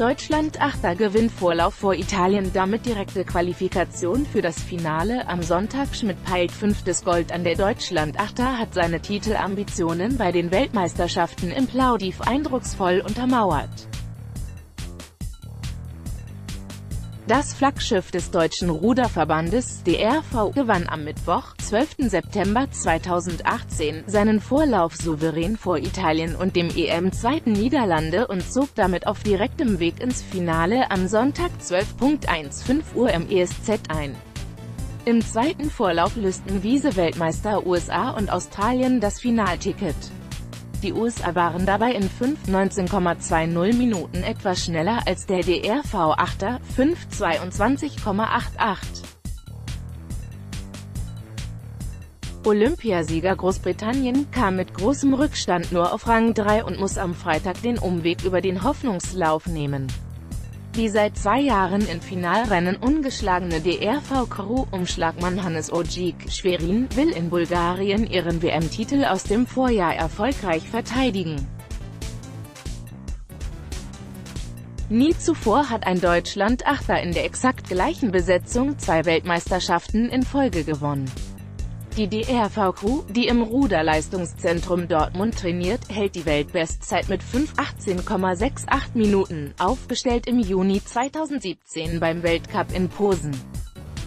Deutschland Achter gewinnt Vorlauf vor Italien damit direkte Qualifikation für das Finale am Sonntag Schmidt peilt fünftes Gold an der Deutschland Achter hat seine Titelambitionen bei den Weltmeisterschaften im Plaudiv eindrucksvoll untermauert. Das Flaggschiff des Deutschen Ruderverbandes, DRV, gewann am Mittwoch, 12. September 2018, seinen Vorlauf souverän vor Italien und dem EM-Zweiten Niederlande und zog damit auf direktem Weg ins Finale am Sonntag 12.15 Uhr im ESZ ein. Im zweiten Vorlauf lösten Vize-Weltmeister USA und Australien das Finalticket. Die USA waren dabei in 5:19,20 Minuten etwas schneller als der DRV-Achter, 5:22,88. Olympiasieger Großbritannien kam mit großem Rückstand nur auf Rang 3 und muss am Freitag den Umweg über den Hoffnungslauf nehmen. Die seit zwei Jahren in Finalrennen ungeschlagene DRV-Crew-Umschlagmann Hannes Ojik Schwerin will in Bulgarien ihren WM-Titel aus dem Vorjahr erfolgreich verteidigen. Nie zuvor hat ein Deutschland-Achter in der exakt gleichen Besetzung zwei Weltmeisterschaften in Folge gewonnen. Die DRV-Crew, die im Ruderleistungszentrum Dortmund trainiert, hält die Weltbestzeit mit 5:18,68 Minuten, aufgestellt im Juni 2017 beim Weltcup in Posen.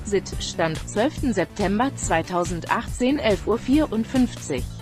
SIT, Stand 12. September 2018 11.54 Uhr.